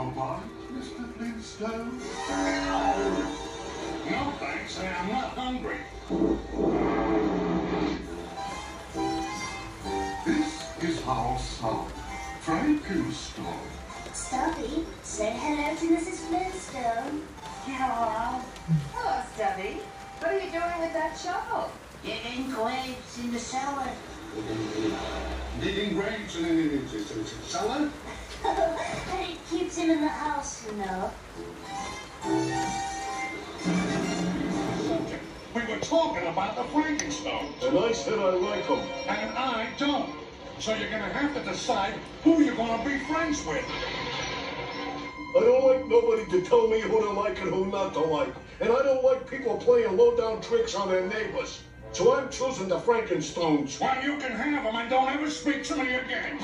Have Mr. Flintstone? No, thanks. I'm not hungry. This is our son, Frankenstein. Stubby, say hello to Mrs. Flintstone. Hello. Hello, Stubby. What are you doing with that shovel? Digging grapes in the cellar. Digging grapes in the cellar? And it keeps him in the house, you know. We were talking about the Frankenstones. And I said I like them. And I don't. So you're gonna have to decide who you're gonna be friends with. I don't like nobody to tell me who to like and who not to like. And I don't like people playing low-down tricks on their neighbors. So I'm choosing the Frankenstones. Well, you can have them and don't ever speak to me again.